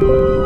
you